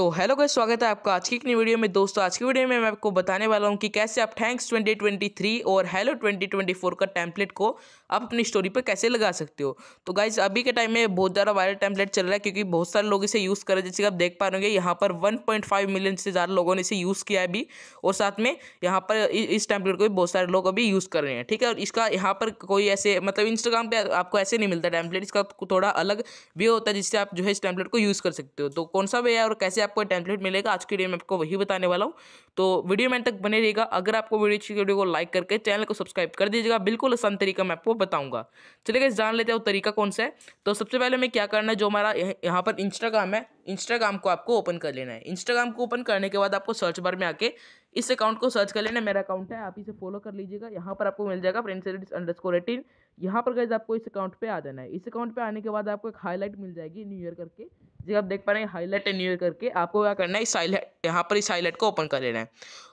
तो hello guys, स्वागत है आपका आज की एक नई वीडियो में। दोस्तों, आज की वीडियो में मैं आपको बताने वाला हूँ कि कैसे आप थैंक्स 2023 और हेलो 2024 का टेम्पलेट को आप अपनी स्टोरी पर कैसे लगा सकते हो। तो गाइस, अभी के टाइम में बहुत ज़्यादा वायरल टेम्पलेट चल रहा है क्योंकि बहुत सारे लोग इसे यूज़ कर रहे हैं। जैसे आप देख पा रहे यहाँ पर वन मिलियन से ज़्यादा लोगों ने इसे यूज़ किया है अभी। और साथ में यहाँ पर इस टैंपलेट को भी बहुत सारे लोग अभी यूज़ कर रहे हैं, ठीक है? और इसका यहाँ पर कोई ऐसे मतलब इंस्टाग्राम पर आपको ऐसे नहीं मिलता टेम्पलेट इसका थोड़ा अलग वे होता है जिससे आप जो है इस टैंपलेट को यूज़ कर सकते हो। तो कौन सा वे है और कैसे आपको टेम्पलेट मिलेगा। आज की वीडियो में आपको वही बताने वाला हूँ। तो वीडियो में तक बने रहेगा अगर आपको वीडियो अच्छी वीडियो को लाइक करके चैनल को सब्सक्राइब कर दीजिएगा। बिल्कुल आसान तरीका मैं आपको बताऊँगा। चलिए जान लेते हैं वो तरीका कौन सा है। तो सबसे पहले मैं क्या करना है? जो हमारा यहाँ पर इंस्टाग्राम है इंस्टाग्राम को आपको ओपन कर लेना है। इंस्टाग्राम को ओपन करने के बाद आपको सर्च बार में आके इस अकाउंट को सर्च कर लेना, मेरा अकाउंट है, आप इसे फॉलो कर लीजिएगा, यहाँ पर आपको मिल जाएगा फ्रेंड्स अंडर स्कोर एटीन यहाँ पर गैस आपको इस अकाउंट पे आ जाना है। इस अकाउंट पे आने के बाद आपको एक हाईलाइट मिल जाएगी न्यू ईयर करके। जी, आप देख पा रहे हैं हाईलाइट है न्यू ईयर करके। आपको क्या करना है, इस हाईलाइट यहाँ पर इस हाईलाइट को ओपन कर लेना है।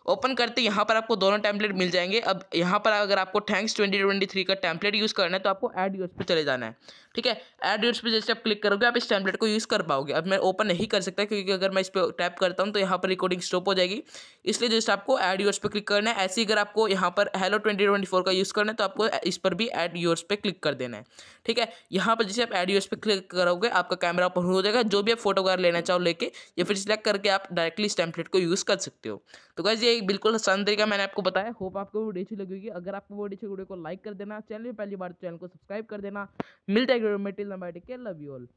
ओपन करते यहाँ पर आपको दोनों टैंपलेट मिल जाएँगे। अब यहाँ पर अगर आपको थैंक्स ट्वेंटी ट्वेंटी थ्री का टैंपलेट यूज़ करना है तो आपको एड यूज़ पर चले जाना है। ठीक है? एड यूज़ पे जैसे आप क्लिक करोगे, आप इस टैंपलेट को यूज़ कर पाओगे। अब मैं ओपन नहीं कर सकता, क्योंकि अगर मैं इस पर टैप करता हूँ तो यहाँ पर रिकॉर्डिंग स्टॉप हो जाएगी। इसलिए जैसे आपको एड यूज़ पे क्लिक करना है। ऐसे अगर आपको यहाँ पर हेलो ट्वेंटी ट्वेंटी फोर का यूज़ करना है तो आपको इस पर भी एड यूज़ पे क्लिक कर देना है। ठीक है? यहाँ पर जैसे आप एड यूज़ पे क्लिक करोगे, आपका कैमरा ओपन हो जाएगा। जो भी आप फोटोग्राफ लेना चाहो लेके, या फिर सिलेक्ट करके आप डायरेक्टली इस टैंपलेट को यूज़ कर सकते हो। तो गाइज़ ये बिल्कुल आसान तरीका मैंने आपको बताया। होप आपको वीडियो अच्छी लगेगी अगर आपको वीडियो अच्छी वीडियो को लाइक कर देना। चैनल पहली बार चैनल को सब्सक्राइब कर देना। मिलता है लव यू ऑल